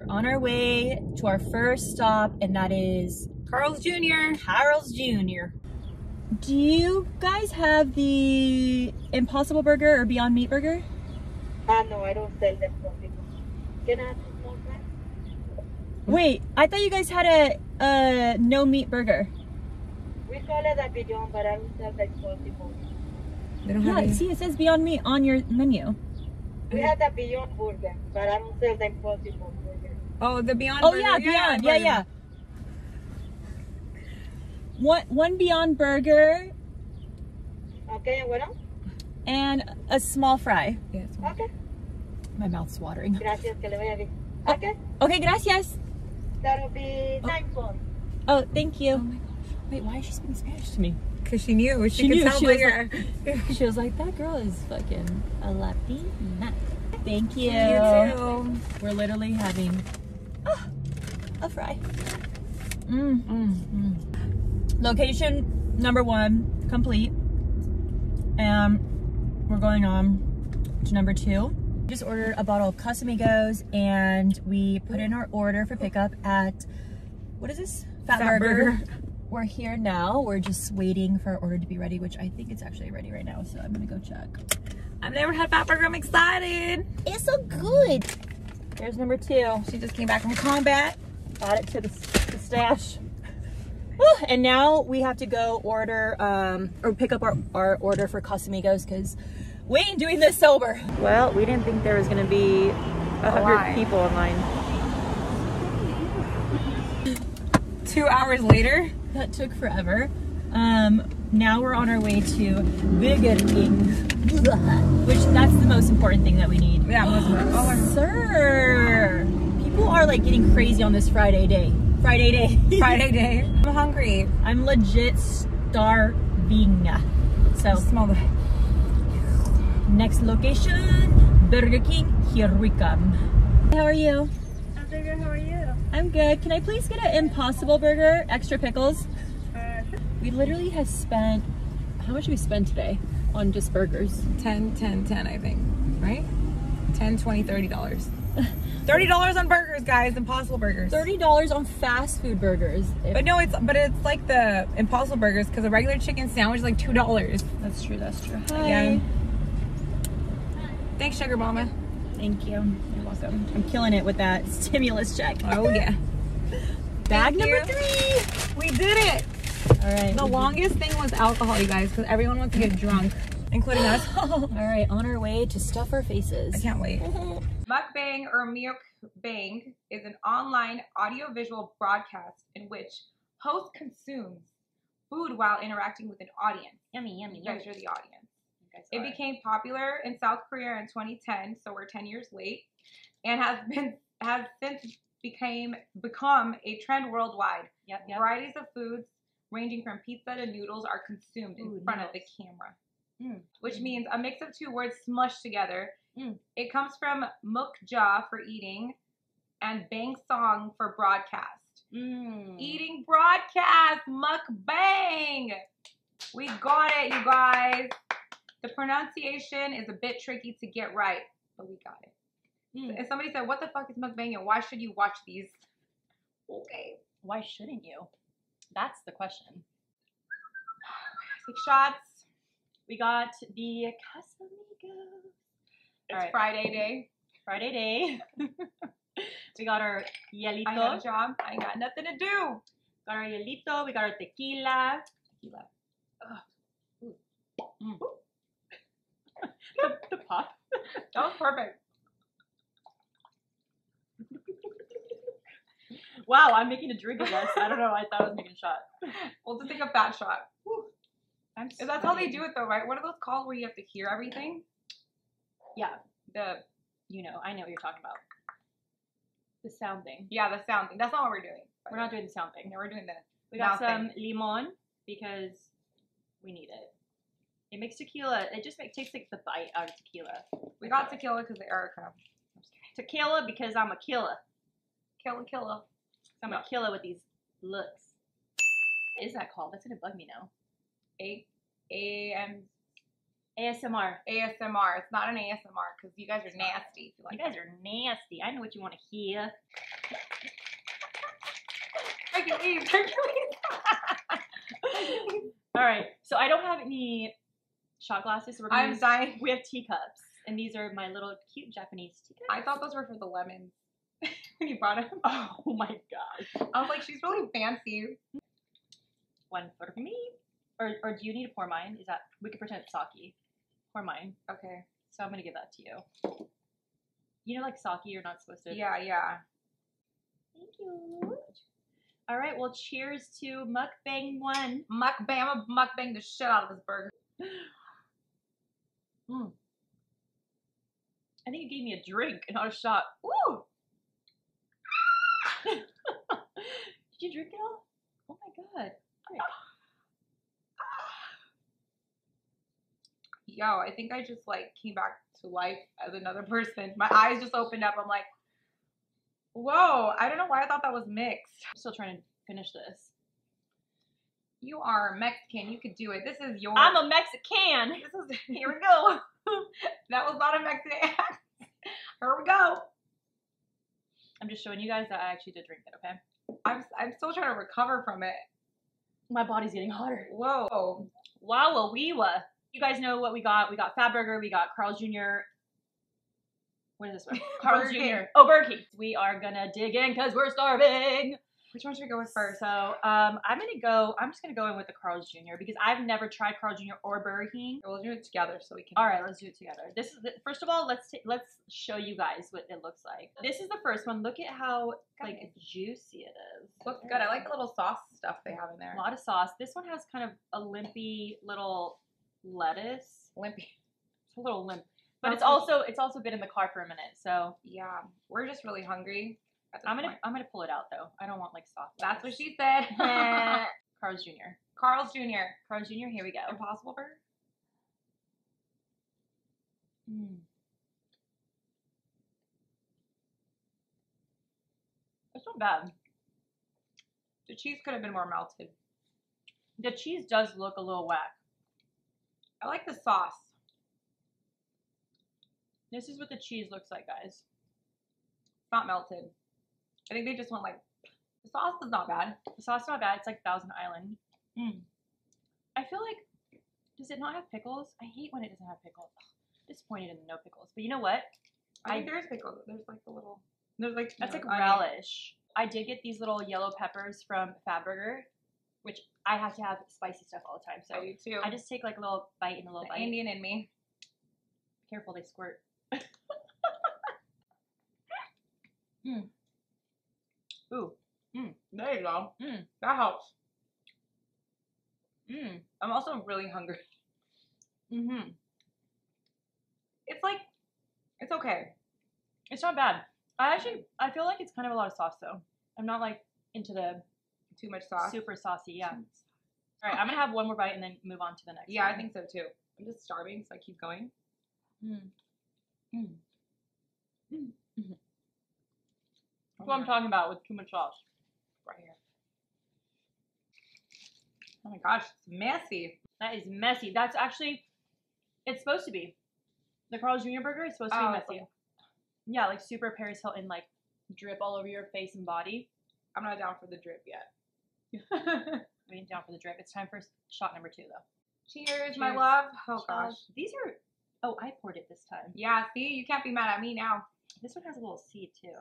We're on our way to our first stop, and that is Carl's Jr. Carl's Jr. Do you guys have the Impossible Burger or Beyond Meat Burger? Ah, no, I don't sell them for people. Can I have more fries? Wait, I thought you guys had a, a no meat burger. We call it a beyond, but I don't sell the impossible. They don't have Yeah, any. see, it says Beyond Meat on your menu. We have the beyond burger, but I don't sell the impossible burger. Oh, the Beyond Oh Burger. yeah, Beyond. Yeah, burger. yeah. One one Beyond Burger Okay, bueno? and a small fry. Yeah, it's fine. Okay. My mouth's watering. Gracias, que le vaya bien. Oh, okay. Okay, gracias. That'll be oh. nine phone. Oh, thank you. Oh my gosh. Wait, why is she speaking Spanish to me? Because she knew. She, She could knew. tell She by was your- She was like, that girl is fucking a Latina. Thank you. You too. We're literally having a fry. Mm, mm, mm. Location number one complete. And we're going on to number two. Just ordered a bottle of Casamigos and we put in our order for pickup at, what is this? Fat, Fat Burger. Burger. We're here now. We're just waiting for our order to be ready, which I think it's actually ready right now. So I'm gonna go check. I've never had Fat Burger. I'm excited. It's so good. Here's number two. She just came back from combat. Add it to the, the stash. And now we have to go order um, or pick up our, our order for Casamigos because we ain't doing this sober. Well, we didn't think there was gonna be a hundred people in line. Two hours later. That took forever. Um, now we're on our way to Burger King, which that's the most important thing that we need. Yeah, most it. Oh Sir, people are like getting crazy on this Friday day. Friday day. Friday day. I'm hungry. I'm legit starving. So Smell the. next location, Burger King. Here we come. How are you? I'm good, how are you? I'm good. Can I please get an Impossible Burger, extra pickles? We literally have spent. How much did we spend today on just burgers? 10, 10, 10, I think. Right? 10, 20, 30 dollars. 30 dollars on burgers, guys. Impossible burgers. Thirty dollars on fast food burgers. But no, it's but it's like the Impossible burgers because a regular chicken sandwich is like two dollars. that's true. That's true. Hi. Yeah. Thanks, Sugar Mama. Thank you. You're welcome. I'm killing it with that stimulus check. Oh yeah. Bag Thank number you. three. We did it. All right. The longest thing was alcohol, you guys, because everyone wants to get drunk, including us. All right, on our way to stuff our faces. I can't wait. Mukbang or mukbang is an online audiovisual broadcast in which host consumes food while interacting with an audience. Yummy, yummy, You guys are the audience. It became popular in South Korea in 2010, so we're 10 years late, and has been has since became become a trend worldwide. Yep, yep. Varieties of foods ranging from pizza to noodles are consumed in Ooh, front of the camera, Mm. which means a mix of two words smushed together. Mm. It comes from mukja for eating and bang song for broadcast. Mm. Eating broadcast, mukbang. We got it, you guys. The pronunciation is a bit tricky to get right, but we got it. Mm. And somebody said, "What the fuck is mukbang and why should you watch these?" Okay, Why shouldn't you? That's the question. take shots. We got the Casamigos. It's right. Friday day. Friday day. we got our hielito. I got a job. I ain't got nothing to do. got our hielito. We got our tequila. Tequila. Mm. the, the pop. That was perfect. Wow, I'm making a drink of this. I don't know. I thought I was making a shot. We'll just take a fat shot. I'm Is that's how they do it though, right? What are those called where you have to hear everything? Yeah, The you know, I know what you're talking about. The sound thing. yeah, the sound thing. That's not what we're doing. We're not doing the sound thing. No, we're doing the We got some limon because we need it. It makes tequila. It just makes, takes like the bite out of tequila. We got tequila because of Erika. Tequila because I'm a killer. Killa killa. I'm a killer with these looks. What is that called? That's gonna bug me now. A A M ASMR. ASMR. It's not an ASMR because you guys are nasty. you You Like guys are nasty. I know what you want to hear. Hercules, Hercules. All right. So I don't have any shot glasses. So we're gonna I'm dying. we have teacups, and these are my little cute Japanese teacups. I thought those were for the lemons when you brought him. Oh my gosh. I was like, she's really fancy. One for me. Or, or do you need to pour mine? Is that we could pretend it's sake. Pour mine. Okay. So I'm gonna give that to you. You know, like sake, you're not supposed to. Yeah, yeah. Thank you. All right. Well, cheers to mukbang one. Mukbang, I'm gonna mukbang the shit out of this burger. Mm. I think you gave me a drink and not a shot. Woo! Did you drink it all? Oh my god. Yo, I think I just like came back to life as another person. My eyes just opened up. I'm like, whoa, I don't know why I thought that was mixed. I'm still trying to finish this. You are Mexican. You could do it. This is your. I'm a Mexican. This is. Here we go. that was not a Mexican. Here we go. I'm just showing you guys that I actually did drink it, okay? I'm I'm still trying to recover from it. My body's getting hotter. Whoa. Wow, wee You guys know what we got. We got Fat Burger, we got Carl Jr. What is this one? King. Jr. Oh, Burger King. We are gonna dig in because we're starving. Which one should we go with first? So um, I'm gonna go. I'm just gonna go in with the Carl's Jr. because I've never tried Carl's Jr. or Burger King. We'll do it together so we can. All right, let's do it together. This is the, first of all. Let's let's show you guys what it looks like. This is the first one. Look at how like juicy it is. Looks good. I like the little sauce stuff they have in there. a lot of sauce. This one has kind of a limpy little lettuce. Limpy. It's a little limp, but it's also it's also been in the car for a minute. So Yeah, we're just really hungry. I'm gonna point. I'm gonna pull it out though. I don't want like soft. That's what she said. Carl's Jr. Carl's Jr. Carl's Jr. Here we go. Impossible Burger. Mm. It's not bad. The cheese could have been more melted. The cheese does look a little wet. I like the sauce. This is what the cheese looks like, guys. It's not melted. I think they just want like the sauce is not bad. The sauce is not bad. It's like Thousand Island. Mm. I feel like, does it not have pickles? I hate when it doesn't have pickles. Ugh, disappointed in the no pickles. But you know what? I think there's pickles. There's like the little. There's like That's like onion. relish. I did get these little yellow peppers from Fatburger, which I have to have spicy stuff all the time. So I do too. I just take like a little bite and a little the bite. Indian in me. Careful, they squirt. mm. Ooh. There you go. Mm. That helps. Mm. I'm also really hungry. Mm-hmm. It's like, it's okay. It's not bad. I actually, I feel like it's kind of a lot of sauce though. I'm not like into the Too much sauce. super saucy. Yeah. All right, I'm gonna have one more bite and then move on to the next. Yeah, I think so too. I'm just starving, so I keep going. Mm. Mm. Mm. That's what I'm talking about with too much sauce. right here. Oh my gosh, it's messy. That is messy. That's actually, it's supposed to be. The Carl's Jr. burger is supposed to be Oh, messy. Yeah, like super Paris Hilton, like drip all over your face and body. I'm not down for the drip yet. Waiting down for the drip. It's time for shot number two though. Cheers, my love. Oh Cheers. gosh. These are. Oh, I poured it this time. Yeah, see, you can't be mad at me now. This one has a little seed too.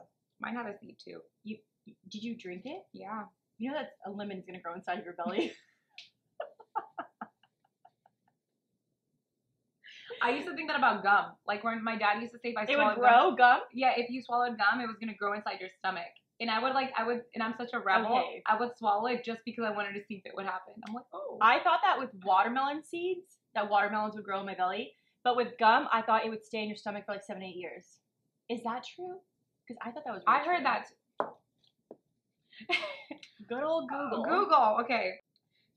Mine had a seed too. You did you drink it? Yeah. You know that a lemon's gonna grow inside of your belly. I used to think that about gum. Like when my dad used to say if I it swallowed would gum, grow gum. yeah, if you swallowed gum, it was gonna grow inside your stomach. And I would like, I would, and I'm such a rebel. Okay. I would swallow it just because I wanted to see if it would happen. I'm like, oh, I thought that with watermelon seeds, that watermelons would grow in my belly. But with gum, I thought it would stay in your stomach for like seven, eight years. Is that true? Because I thought that was. I really heard that. Good old Google. Google. Okay.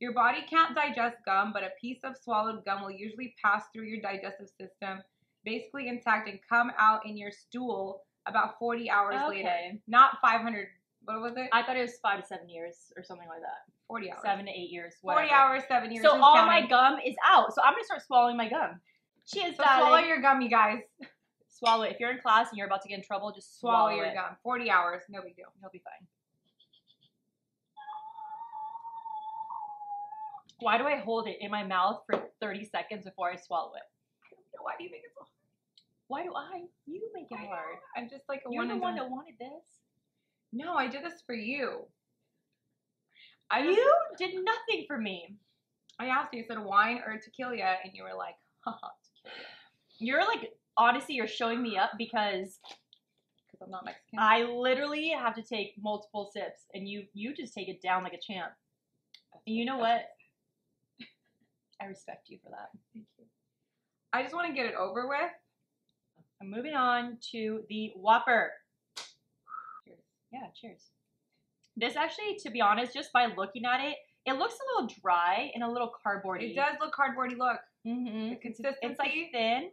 Your body can't digest gum, but a piece of swallowed gum will usually pass through your digestive system, basically intact, and come out in your stool about 40 hours later. Okay. Not 500. What was it? I thought it was five to seven years or something like that. 40 hours. Seven to eight years. 40 hours, seven years. So all counting? my gum is out. So I'm gonna start swallowing my gum. Cheers, So swallow your gum, you guys. Swallow it. If you're in class and you're about to get in trouble, just Swallow, swallow, your it. gum. 40 hours, no big deal. You'll be fine. Why do I hold it in my mouth for 30 seconds before I swallow it? Why do you think it's so Why do I? You make it hard. I'm just like a You're one the one done. that wanted this. No, I did this for you. I you did nothing for me. I asked you, you said wine or tequila, and you were like, haha, tequila. You're like honestly, you're showing me up because Because I'm not Mexican. I literally have to take multiple sips, and you you just take it down like a champ. And you know what? I respect you for that. Thank you. I just want to get it over with. I'm moving on to the Whopper. Cheers. Yeah, cheers. This actually, to be honest, just by looking at it, it looks a little dry and a little cardboardy. It does look cardboardy look. Mm-hmm. The It's, it's like thin.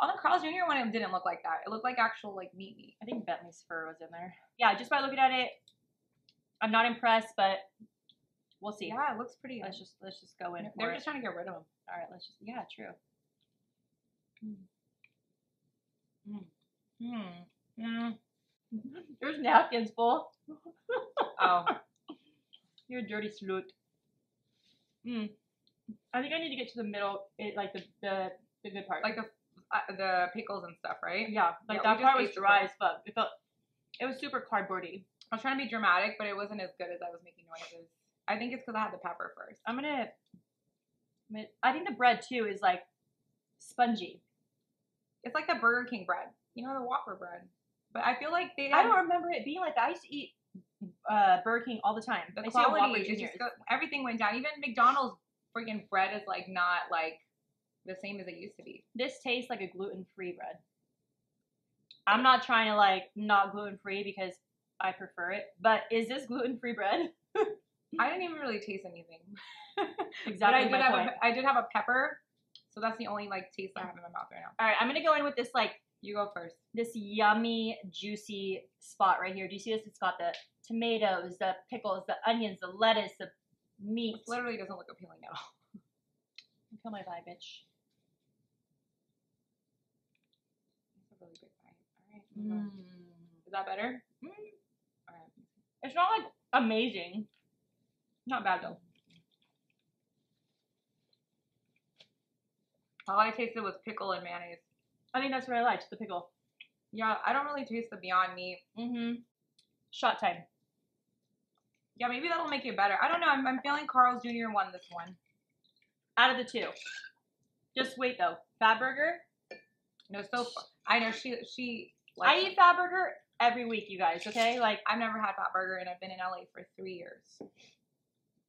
On the Carl's Jr. one, it didn't look like that. It looked like actual like meat meat. I think Bentley's fur was in there. Yeah, just by looking at it, I'm not impressed, but we'll see. Yeah, it looks pretty. Let's just let's just go in. for They're it. just trying to get rid of them. All right, let's just. Yeah, true. Mm. Mm. Mm. There's napkins full. Oh, You're a dirty slut. Mm. I think I need to get to the middle, it, like the, the the good part. like the uh, the pickles and stuff, right? yeah, like Yeah, that part was dry as fuck. It felt, it was super cardboardy. I was trying to be dramatic, but it wasn't as good as I was making noises. I think it's because I had the pepper first. I'm gonna. I think the bread too is like spongy. It's like the Burger King bread, you know, the Whopper bread. But I feel like they I don't remember it being like that. I used to eat uh, Burger King all the time. the I used to get Whopper quality. It just go, everything went down. Even McDonald's freaking bread is like not like the same as it used to be. this tastes like a gluten-free bread. I'm not trying to like not gluten-free because I prefer it, but is this gluten-free bread? I didn't even really taste anything. Exactly but I did have a, I did have a pepper, so that's the only like taste I have in my mouth right now. All right, I'm gonna go in with this like You go first. this yummy, juicy spot right here. Do you see this? It's got the tomatoes, the pickles, the onions, the lettuce, the meat. It literally doesn't look appealing at all. Kill my vibe, bitch. It's a really big bite. All right. move on. Mm. Is that better? Mm. All right. It's not like amazing. Not bad though. All I tasted was pickle and mayonnaise. I think that's what I liked, the pickle. Yeah, I don't really taste the Beyond Meat. Mm-hmm. Shot time. Yeah, maybe that'll make it better. I don't know. I'm, I'm feeling Carl's Jr. won this one. Out of the two. Just wait though. Fat Burger. No, so far. I know she she. I eat it. Fat Burger every week, you guys. Okay, like I've never had Fat Burger, and I've been in LA for three years.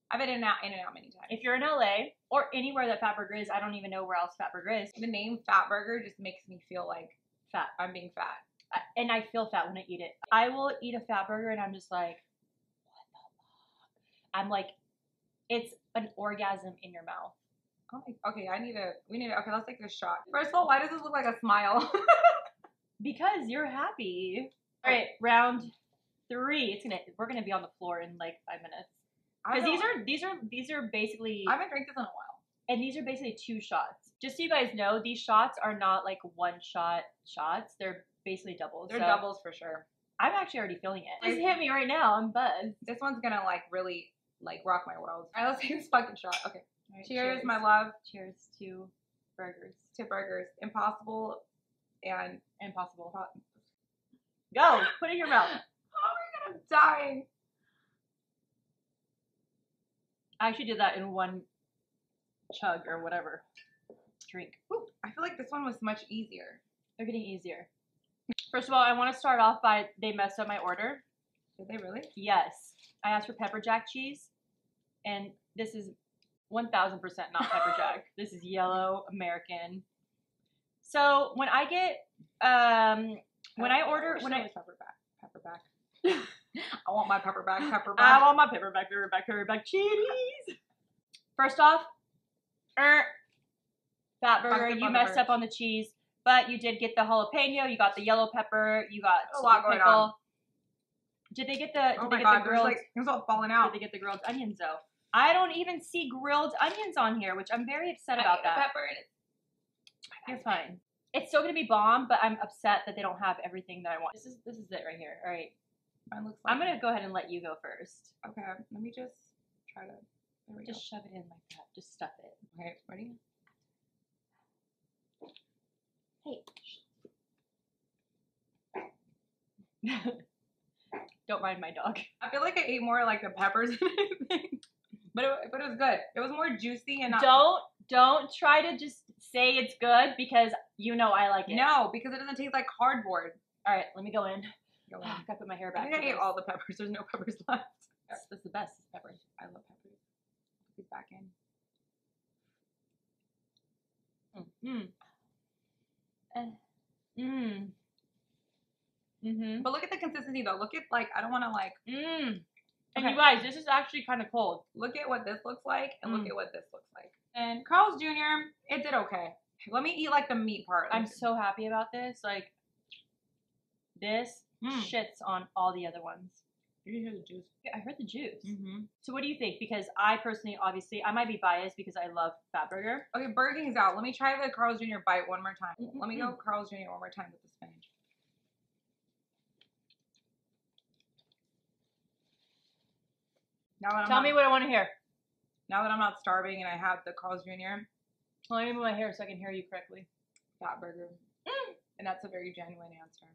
I've been in and out, in and out many times. if you're in LA or anywhere that Fat Burger is, I don't even know where else Fat Burger is. the name Fat Burger just makes me feel like Fat. I'm being fat. I- and I feel fat when I eat it. I will eat a Fat Burger and I'm just like, what the fuck? I'm like, it's an orgasm in your mouth. Oh my, okay, I need a. We need to. Okay, let's take a shot. First of all, why does this look like a smile? Because you're happy. All right, round three. It's gonna. We're gonna be on the floor in like five minutes. Because these are these are these are basically I haven't drank this in a while. and these are basically two shots. Just so you guys know, these shots are not like one shot shots. They're basically doubles. They're So doubles for sure. I'm actually already feeling it. Just hit me right now. I'm buzzed. This one's gonna like really like rock my world. All right, let's take this fucking shot. Okay. Right, Cheers, my love, Cheers to burgers. to burgers. Impossible and Impossible. Go. Put it in your mouth. Oh my god, I'm dying. I actually did that in one chug or whatever. Drink. Ooh, I feel like this one was much easier. They're getting easier. First of all, I want to start off by they messed up my order. Did they really? Yes. I asked for pepper jack cheese, and this is 1000% not pepper jack. this is yellow American. So when I get, um, when I order, when I, was pepper back, pepper back. I want my pepper back, pepper back. I want my pepper back, pepper back, pepper back cheese. First off, er, Fat Burger, you messed up on the cheese, but you did get the jalapeno, you got the yellow pepper, you got A lot going pickle. on. Did they get the? Did oh they my get god, the grilled? like it's all falling out. Did they get the grilled onions though? I don't even see grilled onions on here, which I'm very upset I about the that. Pepper and it's It's fine. It's still gonna be bomb, but I'm upset that they don't have everything that I want. This is this is it right here. All right. Mine looks like I'm gonna go ahead and let you go first. Okay, let me just try to. There we Just shove it in like that. Just stuff it. go. Okay, ready? Hey. don't mind my dog. I feel like I ate more like the peppers but it, but it was good. It was more juicy and not. Don't don't try to just say it's good because you know I like it. No, because it doesn't taste like cardboard. All right, let me go in. Go Ah, on. gotta put my hair I back. think I for ate all the peppers. There's no peppers left. This this is the best. It's peppers. I love peppers. Put these back in. Mm. Mm. Mm-hmm. But look at the consistency though. Look at like I don't want to like Mm. And you guys, this is actually kind of cold. look at what this looks like and look Mm. at what this looks like. And Carl's Jr. It did okay. Let me eat like the meat part. I'm so happy about this. Like, this Mm. shits on all the other ones. Did you hear the juice? Yeah, I heard the juice. Mm-hmm. So what do you think? Because I personally, obviously, I might be biased because I love Fat Burger. Okay, Burger King's out. Let me try the Carl's Jr. bite one more time. Mm, Let me go Carl's Jr. one more time with the spinach. Now Tell me what I want to hear. Now that I'm not starving and I have the Carl's Jr. Let me move my hair so I can hear you correctly. fat burger, mm. and that's a very genuine answer.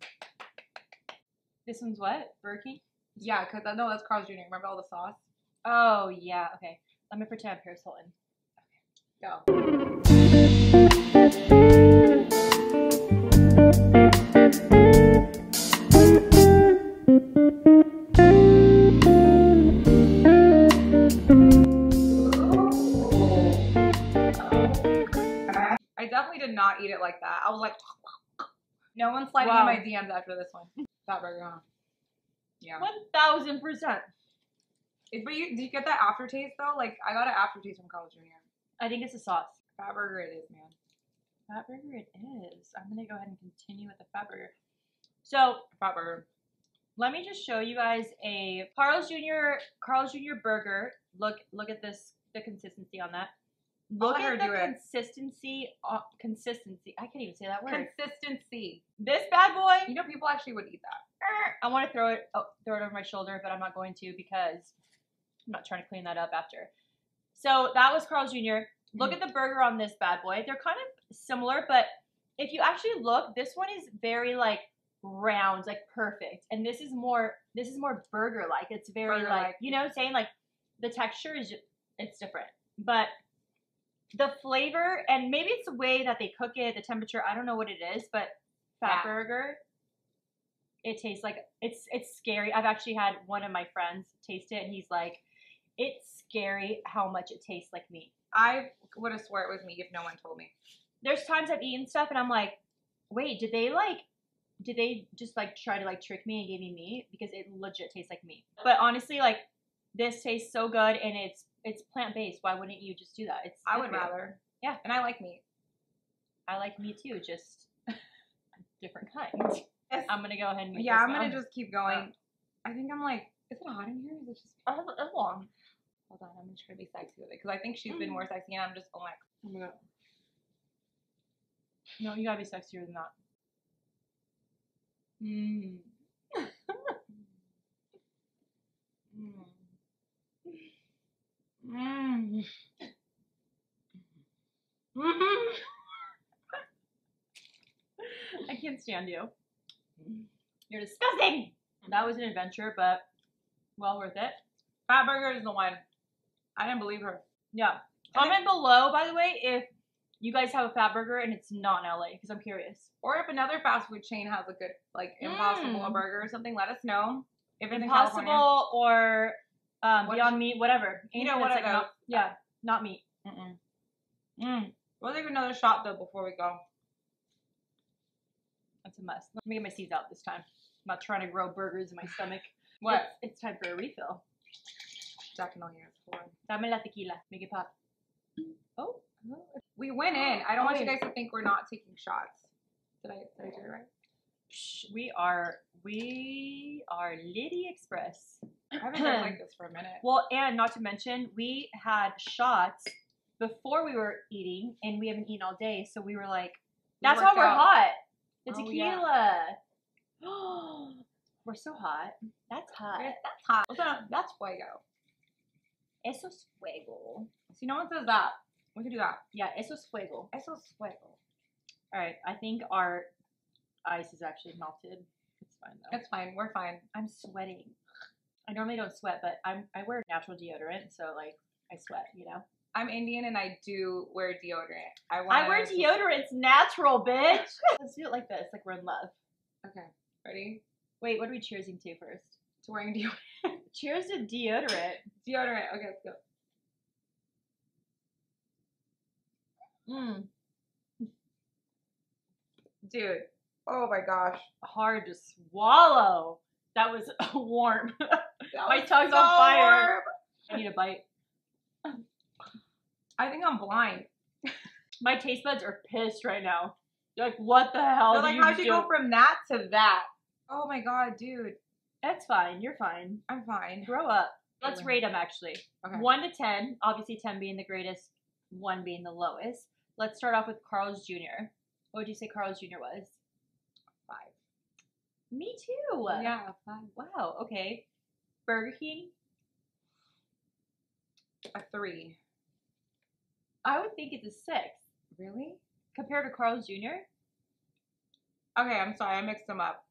This one's what? Burger Yeah, because I know that's Carl's Jr. Remember all the sauce? Oh yeah. Okay. Let me pretend I'm Paris Hilton. Go. My DMs after this one. Fat burger, huh? Yeah. One thousand percent. But you, did you get that aftertaste though? Like I got an aftertaste from Carl's Jr. I think it's the sauce. Fat burger, it is, man. Fat burger it is. I'm gonna go ahead and continue with the fat burger. So Fat burger. let me just show you guys a Carl's Jr. Carl's Jr. burger. Look look at this the consistency on that. Look at the do it. consistency uh, consistency. I can't even say that word. Consistency. this bad boy. You know, people actually would eat that. I want to throw it oh, throw it over my shoulder, but I'm not going to because I'm not trying to clean that up after. So that was Carl's Jr. Look at the burger on this bad boy. They're kind of similar, but if you actually look, this one is very like round, like perfect, and this is more this is more burger like. It's very like Burger-like. you know what I'm saying like the texture is it's different, but the flavor and maybe it's the way that they cook it, the temperature. I don't know what it is, but Fat Yeah. Burger it tastes like it's it's scary. I've actually had one of my friends taste it, and he's like, "It's scary how much it tastes like meat." I would have swore it was meat if no one told me. There's times I've eaten stuff, and I'm like, "Wait, did they like?" Did they just like try to like trick me and give me meat because it legit tastes like meat? But honestly, like this tastes so good and it's it's plant based. Why wouldn't you just do that? It's I would rather. Yeah. And I like meat. I like meat too, just a different kind. Yes. I'm gonna go ahead and make yeah, I'm gonna just keep going. I think I'm like, is it hot in here? Is it just I have a long. hold on? I'm gonna try to be sexy with it because I think she's been Mm. more sexy, and I'm just like, oh my god. No, you gotta be sexier than that. Mm. Mm. Mm. I can't stand you. You're disgusting. That was an adventure, but well worth it. Fat burger is the one. I didn't believe her. Yeah. Comment below, by the way, if you guys have a fat burger and it's not in LA, because I'm curious. Or if another fast food chain has a good, like Impossible Mm. burger or something, let us know. If it's Impossible or um, What Beyond Meat, whatever. You know, that's like not- yeah, not meat. Mm-mm. Mm. We'll take another shot though before we go. That's a mess. Let me get my seeds out this time. I'm not trying to grow burgers in my stomach. What? It's, it's time for a refill. Definitely is. Hold on. Dame la tequila. Make it pop. Oh. We went in. I don't Oh, want you guys to think we're not taking shots. Did I, did I do it right? We are we are Liddy Express. I haven't drank like this for a minute. Well, and not to mention, we had shots before we were eating, and we haven't eaten all day. So we were like, That's worked why we're out. hot. The Oh, yeah. tequila. we're so hot. That's hot. That's hot. What's that? That's fuego. Eso es fuego. See, no one says that. We can do that. Yeah, eso es fuego. Eso es fuego. All right, I think our ice is actually melted. It's fine though. It's fine. We're fine. I'm sweating. I normally don't sweat, but I'm I wear natural deodorant, so like I sweat, you know. I'm Indian and I do wear deodorant. I want. I wear deodorant. It's natural, bitch. Let's do it like this, like we're in love. Okay. Ready? Wait, what are we cheersing to first? To wearing deodorant. Cheers to deodorant. deodorant. Okay, let's go. Mm, Dude. Oh my gosh. hard to swallow. That was warm. That My was tongue's so on fire. warm. I need a bite. I think I'm blind. My taste buds are pissed right now. They're like, what the hell? They're like, how'd you do? go from that to that? Oh my god, dude. That's fine. You're fine. I'm fine. Grow up. Let's rate them actually. Okay. One to ten. Obviously, ten being the greatest, one being the lowest. Let's start off with Carl's Jr. What would you say Carl's Jr. was? Me too. Yeah, five. Wow. Okay. Burger King. A three. I would think it's a six Really? compared to Carl's Jr. Okay, I'm sorry. I mixed them up.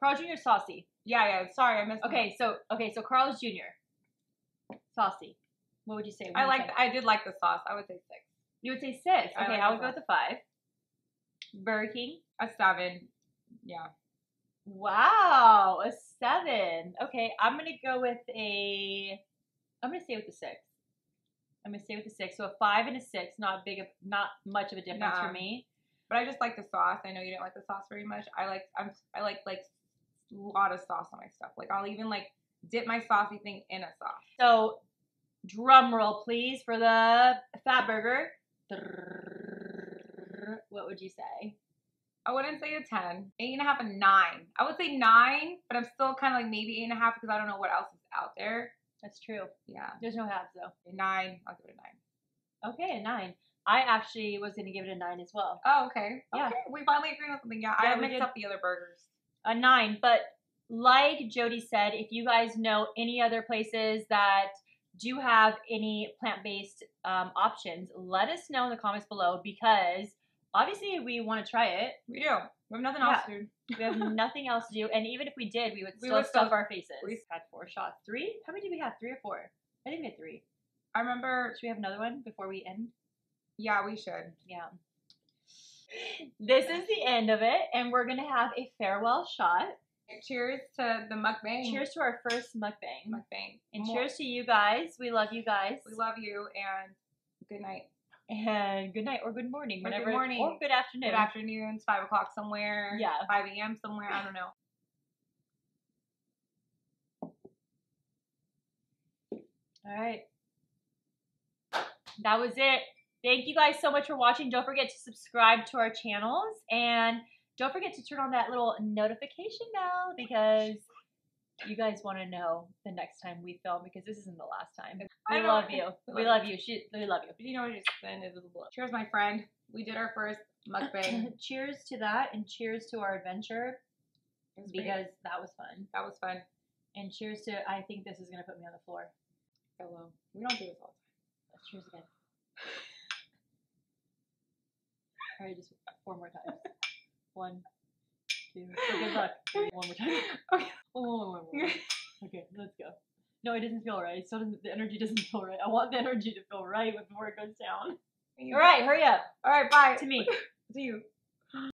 Carl's Jr. saucy. Yeah, yeah. Sorry, I missed. Okay, so okay, so Carl's Jr. Saucy. What would you say? I like. I did like the sauce. I would say six. You would say six. I Okay, like I would go with the five. Burger King. A seven. Yeah. Wow, a seven. Okay, I'm gonna go with a. I'm gonna stay with the six. I'm gonna stay with the six. So a five and a six, not big, of, not much of a difference for me. But I just like the sauce. I know you didn't like the sauce very much. I like. I'm. I like like a lot of sauce on my stuff. Like I'll even like dip my saucy thing in a sauce. So, drum roll, please, for the fat burger. What would you say? I wouldn't say a 10. Eight and a half, a nine. I would say nine, but I'm still kind of like maybe eight and a half because I don't know what else is out there. That's true. Yeah. There's no halves though. A nine. I'll give it a nine. Okay, a nine. I actually was gonna give it a nine as well. Oh, okay. Yeah. Okay. We finally agreed on something. Yeah. Yeah, I mixed did. up the other burgers. a nine. But like Joty said, if you guys know any other places that do have any plant based um, options, let us know in the comments below because obviously we want to try it. We do. We have nothing else, dude. We have nothing else to do, and even if we did, we would We still would stuff our faces. we- We had four shots. Three? How many did we have? Three or four? I think we had three. I remember. Should we have another one before we end? Yeah, we should. Yeah. This is the end of it, and we're gonna have a farewell shot. Cheers to the mukbang. Cheers to our first mukbang. Mukbang. And More- cheers to you guys. We love you guys. We love you and good night. And good night or good morning, Or good whenever morning. or good afternoon. Good afternoon. It's five o'clock somewhere. Yeah. 5 a.m. somewhere. I don't know. All right. That was it. Thank you guys so much for watching. Don't forget to subscribe to our channels and don't forget to turn on that little notification bell because you guys want to know the next time we film because this isn't the last time. I We love you. We love you. She, we love you. You know what just then is a blood. Cheers, my friend. We did our first mukbang. cheers to that and cheers to our adventure was great. because that was fun. that was fun. And cheers to I think this is gonna put me on the floor. Hello. Um, we don't do this all Let's cheers again. All right, just four more times. One, good luck. One more time. Okay. One more, one more, one more. Okay, let's go. No, it doesn't feel right. So doesn't the energy doesn't feel right. I want the energy to feel right before it goes down. All right, hurry up. All right. Bye. To me. to you.